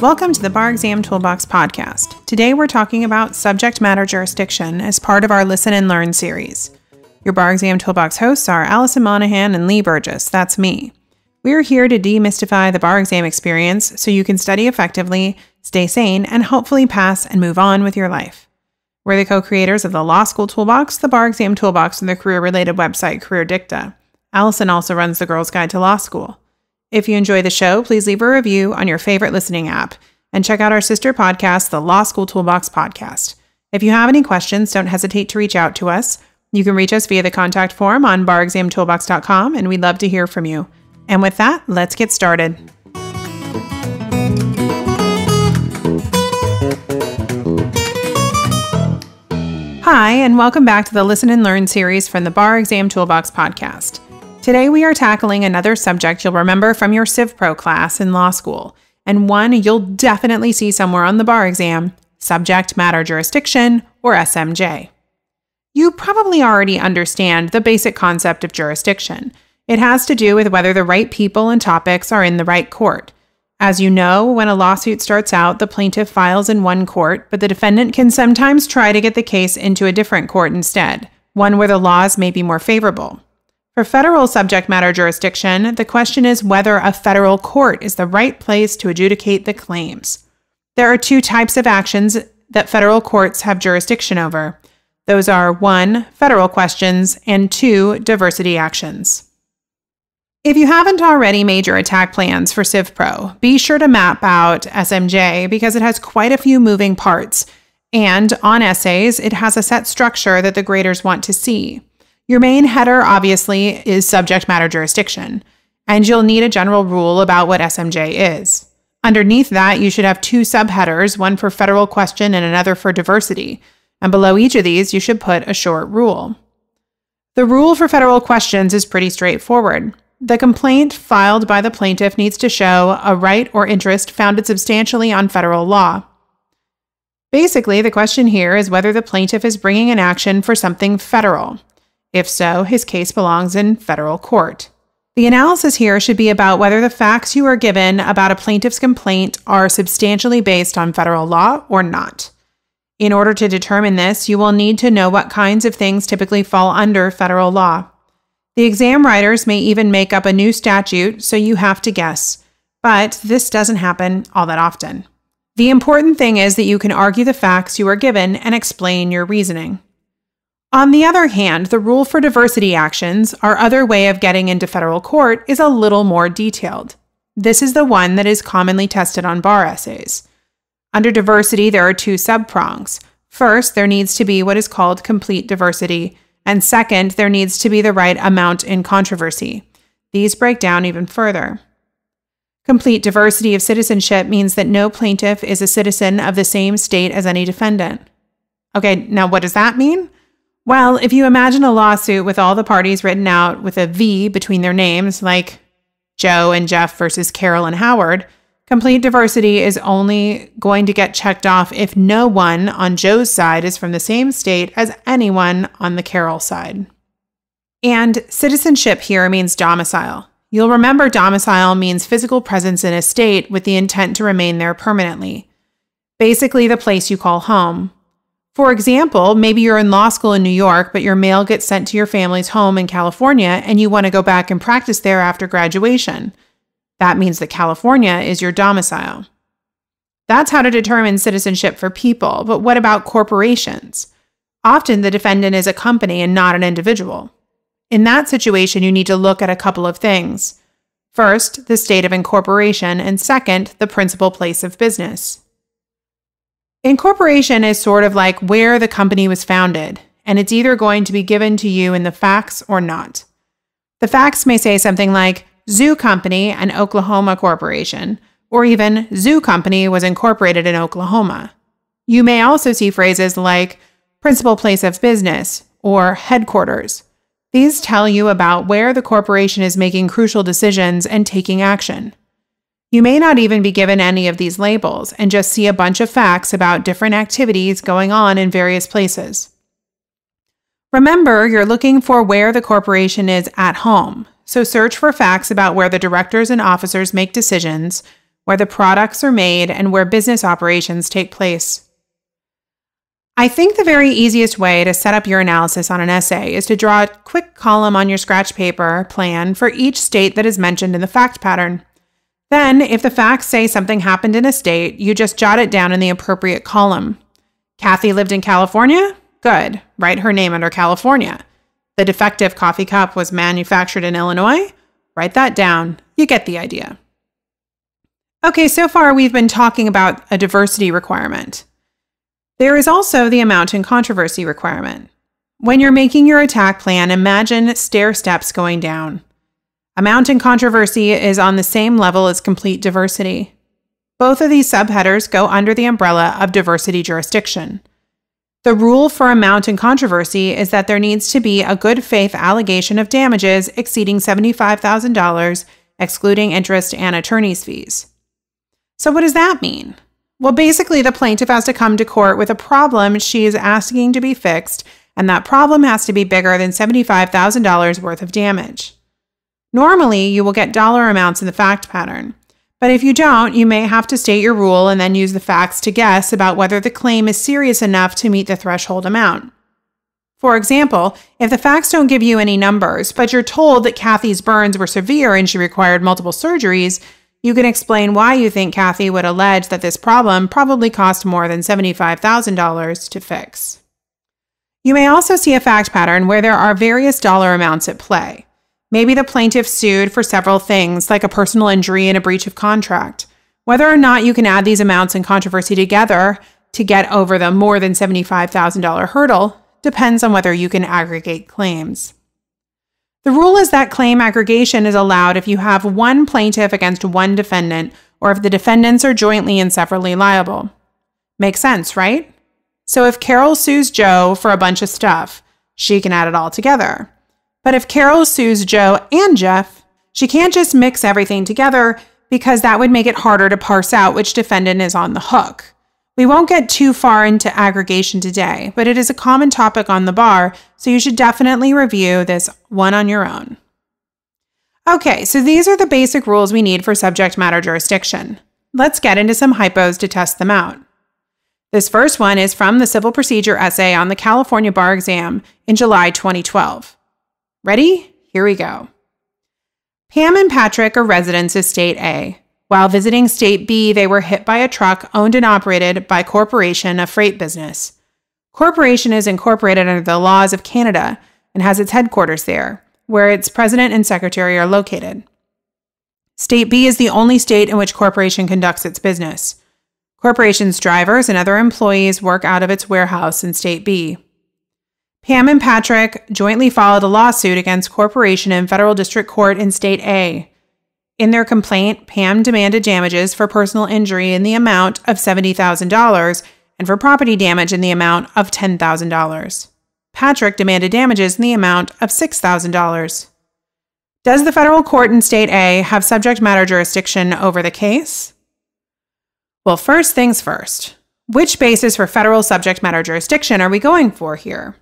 Welcome to the Bar Exam Toolbox podcast. Today we're talking about subject matter jurisdiction as part of our Listen and Learn series. Your Bar Exam Toolbox hosts are Allison Monahan and Lee Burgess. That's me. We're here to demystify the bar exam experience so you can study effectively, stay sane, and hopefully pass and move on with your life. We're the co creators of the Law School Toolbox, the Bar Exam Toolbox, and the career related website Career Dicta. Allison also runs the Girls Guide to Law School. If you enjoy the show, please leave a review on your favorite listening app and check out our sister podcast, the Law School Toolbox Podcast. If you have any questions, don't hesitate to reach out to us. You can reach us via the contact form on barexamtoolbox.com, and we'd love to hear from you. And with that, let's get started. Hi, and welcome back to the Listen and Learn series from the Bar Exam Toolbox podcast. Today, we are tackling another subject you'll remember from your Civ Pro class in law school, and one you'll definitely see somewhere on the bar exam subject matter jurisdiction, or SMJ. You probably already understand the basic concept of jurisdiction. It has to do with whether the right people and topics are in the right court. As you know, when a lawsuit starts out, the plaintiff files in one court, but the defendant can sometimes try to get the case into a different court instead, one where the laws may be more favorable. For federal subject matter jurisdiction, the question is whether a federal court is the right place to adjudicate the claims. There are two types of actions that federal courts have jurisdiction over. Those are one, federal questions, and two, diversity actions. If you haven't already made your attack plans for CivPro, be sure to map out SMJ because it has quite a few moving parts. And on essays, it has a set structure that the graders want to see. Your main header, obviously, is subject matter jurisdiction, and you'll need a general rule about what SMJ is. Underneath that, you should have two subheaders, one for federal question and another for diversity. And below each of these, you should put a short rule. The rule for federal questions is pretty straightforward. The complaint filed by the plaintiff needs to show a right or interest founded substantially on federal law. Basically, the question here is whether the plaintiff is bringing an action for something federal. If so, his case belongs in federal court. The analysis here should be about whether the facts you are given about a plaintiff's complaint are substantially based on federal law or not. In order to determine this, you will need to know what kinds of things typically fall under federal law. The exam writers may even make up a new statute, so you have to guess. But this doesn't happen all that often. The important thing is that you can argue the facts you are given and explain your reasoning. On the other hand, the rule for diversity actions, our other way of getting into federal court, is a little more detailed. This is the one that is commonly tested on bar essays. Under diversity, there are two subprongs. First, there needs to be what is called complete diversity, and second, there needs to be the right amount in controversy. These break down even further. Complete diversity of citizenship means that no plaintiff is a citizen of the same state as any defendant. Okay, now what does that mean? Well, if you imagine a lawsuit with all the parties written out with a V between their names, like Joe and Jeff versus Carol and Howard, complete diversity is only going to get checked off if no one on Joe's side is from the same state as anyone on the Carol side. And citizenship here means domicile. You'll remember domicile means physical presence in a state with the intent to remain there permanently. Basically, the place you call home. For example, maybe you're in law school in New York, but your mail gets sent to your family's home in California and you want to go back and practice there after graduation. That means that California is your domicile. That's how to determine citizenship for people, but what about corporations? Often the defendant is a company and not an individual. In that situation, you need to look at a couple of things. First, the state of incorporation, and second, the principal place of business. Incorporation is sort of like where the company was founded, and it's either going to be given to you in the facts or not. The facts may say something like Zoo Company an Oklahoma Corporation, or even Zoo Company was incorporated in Oklahoma. You may also see phrases like principal place of business or headquarters. These tell you about where the corporation is making crucial decisions and taking action. You may not even be given any of these labels and just see a bunch of facts about different activities going on in various places. Remember, you're looking for where the corporation is at home, so search for facts about where the directors and officers make decisions, where the products are made, and where business operations take place. I think the very easiest way to set up your analysis on an essay is to draw a quick column on your scratch paper plan for each state that is mentioned in the fact pattern. Then, if the facts say something happened in a state, you just jot it down in the appropriate column. Kathy lived in California? Good. Write her name under California. The defective coffee cup was manufactured in Illinois? Write that down. You get the idea. Okay, so far we've been talking about a diversity requirement. There is also the amount in controversy requirement. When you're making your attack plan, imagine stair steps going down. Amount in controversy is on the same level as complete diversity. Both of these subheaders go under the umbrella of diversity jurisdiction. The rule for amount in controversy is that there needs to be a good faith allegation of damages exceeding $75,000, excluding interest and attorney's fees. So, what does that mean? Well, basically, the plaintiff has to come to court with a problem she is asking to be fixed, and that problem has to be bigger than $75,000 worth of damage. Normally, you will get dollar amounts in the fact pattern. But if you don't, you may have to state your rule and then use the facts to guess about whether the claim is serious enough to meet the threshold amount. For example, if the facts don't give you any numbers, but you're told that Kathy's burns were severe and she required multiple surgeries, you can explain why you think Kathy would allege that this problem probably cost more than $75,000 to fix. You may also see a fact pattern where there are various dollar amounts at play. Maybe the plaintiff sued for several things, like a personal injury and a breach of contract. Whether or not you can add these amounts in controversy together to get over the more than $75,000 hurdle depends on whether you can aggregate claims. The rule is that claim aggregation is allowed if you have one plaintiff against one defendant or if the defendants are jointly and severally liable. Makes sense, right? So if Carol sues Joe for a bunch of stuff, she can add it all together. But if Carol sues Joe and Jeff, she can't just mix everything together because that would make it harder to parse out which defendant is on the hook. We won't get too far into aggregation today, but it is a common topic on the bar, so you should definitely review this one on your own. Okay, so these are the basic rules we need for subject matter jurisdiction. Let's get into some hypos to test them out. This first one is from the civil procedure essay on the California bar exam in July 2012. Ready? Here we go. Pam and Patrick are residents of State A. While visiting State B, they were hit by a truck owned and operated by Corporation, a freight business. Corporation is incorporated under the laws of Canada and has its headquarters there, where its president and secretary are located. State B is the only state in which Corporation conducts its business. Corporation's drivers and other employees work out of its warehouse in State B. Pam and Patrick jointly filed a lawsuit against Corporation in federal district court in State A. In their complaint, Pam demanded damages for personal injury in the amount of $70,000 and for property damage in the amount of $10,000. Patrick demanded damages in the amount of $6,000. Does the federal court in State A have subject matter jurisdiction over the case? Well, first things first. Which basis for federal subject matter jurisdiction are we going for here?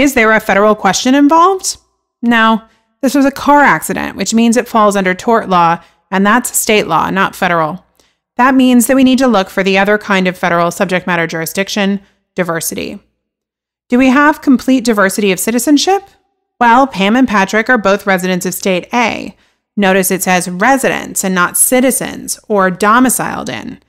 Is there a federal question involved? No. This was a car accident, which means it falls under tort law, and that's state law, not federal. That means that we need to look for the other kind of federal subject matter jurisdiction diversity. Do we have complete diversity of citizenship? Well, Pam and Patrick are both residents of state A. Notice it says residents and not citizens or domiciled in.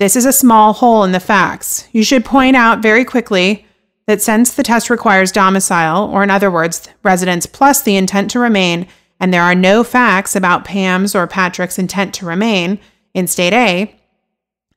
This is a small hole in the facts. You should point out very quickly that since the test requires domicile, or in other words, residence plus the intent to remain, and there are no facts about Pam's or Patrick's intent to remain in state A,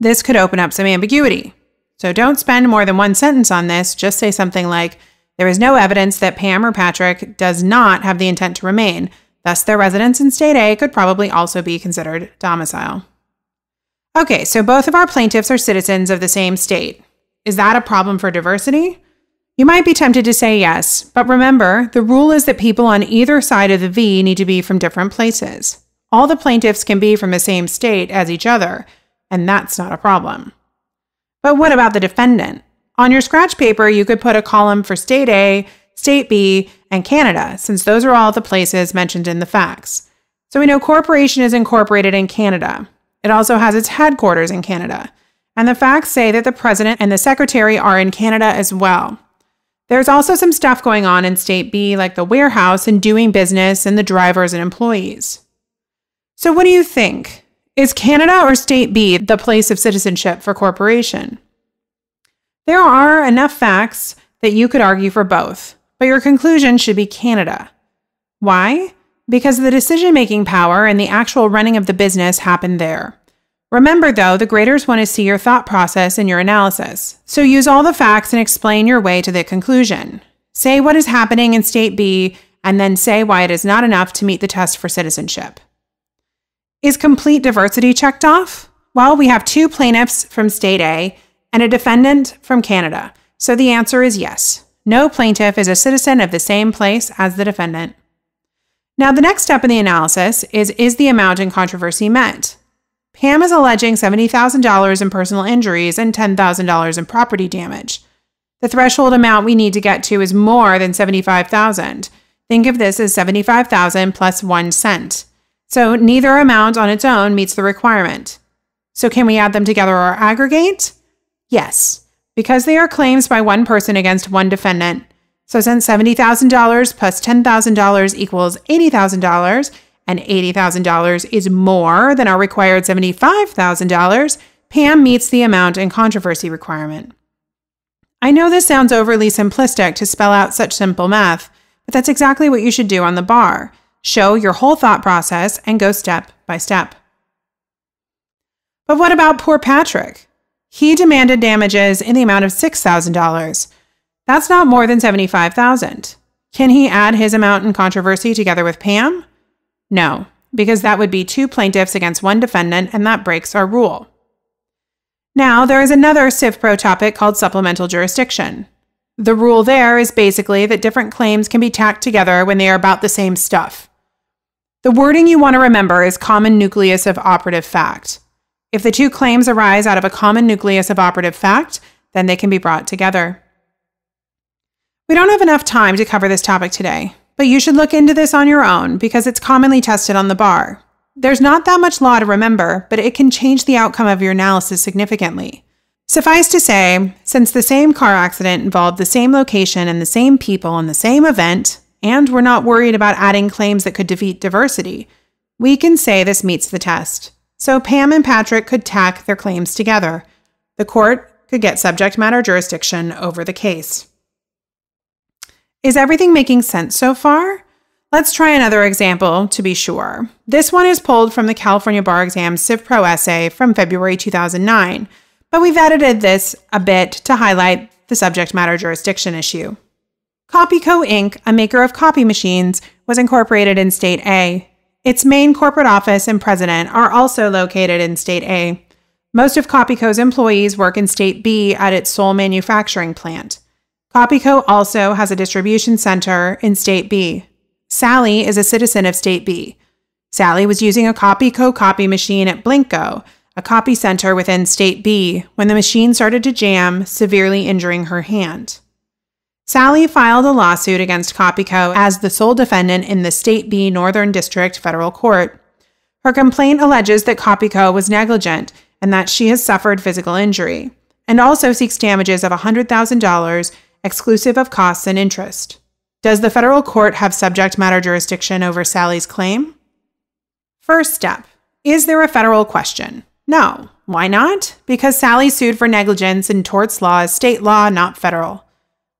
this could open up some ambiguity. So don't spend more than one sentence on this. Just say something like, There is no evidence that Pam or Patrick does not have the intent to remain. Thus, their residence in state A could probably also be considered domicile. Okay, so both of our plaintiffs are citizens of the same state. Is that a problem for diversity? You might be tempted to say yes, but remember, the rule is that people on either side of the V need to be from different places. All the plaintiffs can be from the same state as each other, and that's not a problem. But what about the defendant? On your scratch paper, you could put a column for State A, State B, and Canada, since those are all the places mentioned in the facts. So we know corporation is incorporated in Canada. It also has its headquarters in Canada. And the facts say that the president and the secretary are in Canada as well. There's also some stuff going on in State B, like the warehouse and doing business and the drivers and employees. So, what do you think? Is Canada or State B the place of citizenship for corporation? There are enough facts that you could argue for both, but your conclusion should be Canada. Why? Because the decision making power and the actual running of the business happen there. Remember, though, the graders want to see your thought process and your analysis. So use all the facts and explain your way to the conclusion. Say what is happening in State B, and then say why it is not enough to meet the test for citizenship. Is complete diversity checked off? Well, we have two plaintiffs from State A and a defendant from Canada. So the answer is yes. No plaintiff is a citizen of the same place as the defendant. Now, the next step in the analysis is Is the amount in controversy met? Pam is alleging $70,000 in personal injuries and $10,000 in property damage. The threshold amount we need to get to is more than 75,000. Think of this as 75,000 plus 1 cent. So neither amount on its own meets the requirement. So can we add them together or aggregate? Yes, because they are claims by one person against one defendant. So since $70,000 plus $10,000 equals $80,000, and $80,000 is more than our required $75,000, Pam meets the amount in controversy requirement. I know this sounds overly simplistic to spell out such simple math, but that's exactly what you should do on the bar. Show your whole thought process and go step by step. But what about poor Patrick? He demanded damages in the amount of $6,000. That's not more than 75,000. Can he add his amount in controversy together with Pam? No, because that would be two plaintiffs against one defendant, and that breaks our rule. Now, there is another CivPro topic called supplemental jurisdiction. The rule there is basically that different claims can be tacked together when they are about the same stuff. The wording you want to remember is common nucleus of operative fact. If the two claims arise out of a common nucleus of operative fact, then they can be brought together. We don't have enough time to cover this topic today, but you should look into this on your own because it's commonly tested on the bar. There's not that much law to remember, but it can change the outcome of your analysis significantly. Suffice to say, since the same car accident involved the same location and the same people in the same event, and we're not worried about adding claims that could defeat diversity, we can say this meets the test. So Pam and Patrick could tack their claims together. The court could get subject matter jurisdiction over the case. Is everything making sense so far? Let's try another example to be sure. This one is pulled from the California Bar Exam CivPro essay from February 2009, but we've edited this a bit to highlight the subject matter jurisdiction issue. Copyco Inc., a maker of copy machines, was incorporated in State A. Its main corporate office and president are also located in State A. Most of Copyco's employees work in State B at its sole manufacturing plant. Copyco also has a distribution center in State B. Sally is a citizen of State B. Sally was using a Copyco copy machine at Blinko, a copy center within State B, when the machine started to jam, severely injuring her hand. Sally filed a lawsuit against Copyco as the sole defendant in the State B Northern District Federal Court. Her complaint alleges that Copyco was negligent and that she has suffered physical injury, and also seeks damages of $100,000 exclusive of costs and interest. Does the federal court have subject matter jurisdiction over Sally's claim? First step Is there a federal question? No. Why not? Because Sally sued for negligence and torts law is state law, not federal.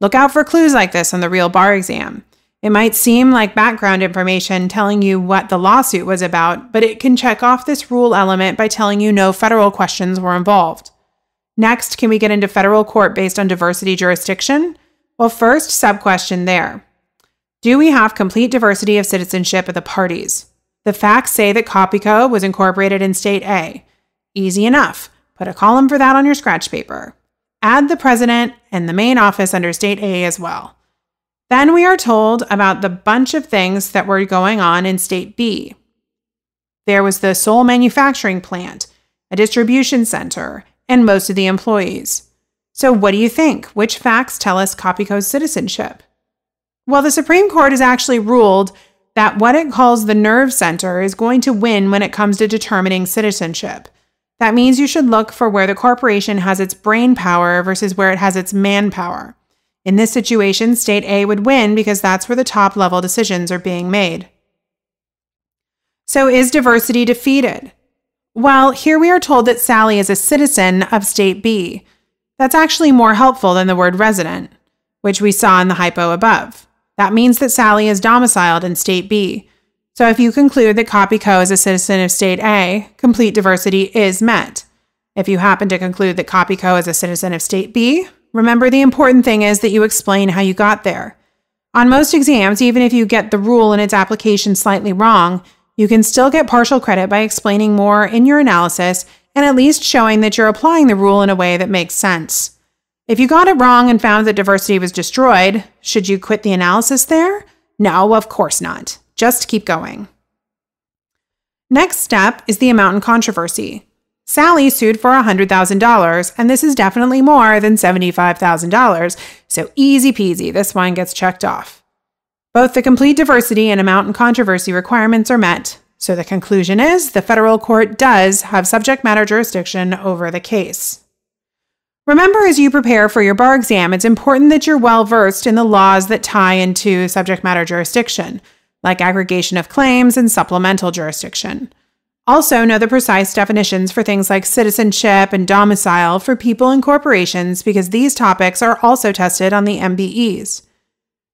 Look out for clues like this on the real bar exam. It might seem like background information telling you what the lawsuit was about, but it can check off this rule element by telling you no federal questions were involved. Next, can we get into federal court based on diversity jurisdiction? Well, first, sub question there. Do we have complete diversity of citizenship of the parties? The facts say that Copyco was incorporated in State A. Easy enough. Put a column for that on your scratch paper. Add the president and the main office under State A as well. Then we are told about the bunch of things that were going on in State B. There was the sole manufacturing plant, a distribution center, and most of the employees. So, what do you think? Which facts tell us Copyco's citizenship? Well, the Supreme Court has actually ruled that what it calls the nerve center is going to win when it comes to determining citizenship. That means you should look for where the corporation has its brain power versus where it has its manpower. In this situation, state A would win because that's where the top level decisions are being made. So, is diversity defeated? Well, here we are told that Sally is a citizen of state B. That's actually more helpful than the word resident, which we saw in the hypo above. That means that Sally is domiciled in state B. So if you conclude that CopyCo is a citizen of state A, complete diversity is met. If you happen to conclude that CopyCo is a citizen of state B, remember the important thing is that you explain how you got there. On most exams, even if you get the rule and its application slightly wrong, you can still get partial credit by explaining more in your analysis and at least showing that you're applying the rule in a way that makes sense. If you got it wrong and found that diversity was destroyed, should you quit the analysis there? No, of course not. Just keep going. Next step is the amount in controversy. Sally sued for $100,000, and this is definitely more than $75,000, so easy peasy, this one gets checked off. Both the complete diversity and amount in controversy requirements are met, so the conclusion is the federal court does have subject matter jurisdiction over the case. Remember, as you prepare for your bar exam, it's important that you're well versed in the laws that tie into subject matter jurisdiction, like aggregation of claims and supplemental jurisdiction. Also, know the precise definitions for things like citizenship and domicile for people and corporations because these topics are also tested on the MBEs.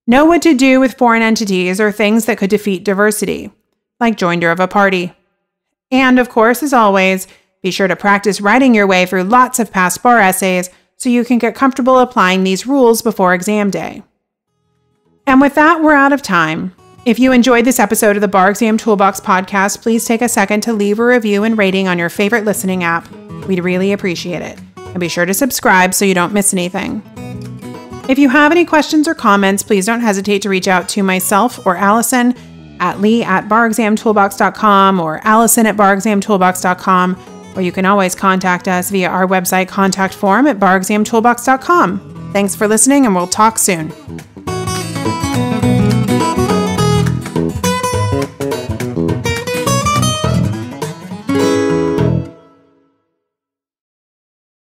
Know what to do with foreign entities or things that could defeat diversity, like joinder of a party. And of course, as always, be sure to practice writing your way through lots of past bar essays so you can get comfortable applying these rules before exam day. And with that, we're out of time. If you enjoyed this episode of the Bar Exam Toolbox podcast, please take a second to leave a review and rating on your favorite listening app. We'd really appreciate it. And be sure to subscribe so you don't miss anything. If you have any questions or comments, please don't hesitate to reach out to myself or Allison at lee at barexamtoolbox.com or allison at barexamtoolbox.com or you can always contact us via our website contact form at barexamtoolbox.com. Thanks for listening, and we'll talk soon.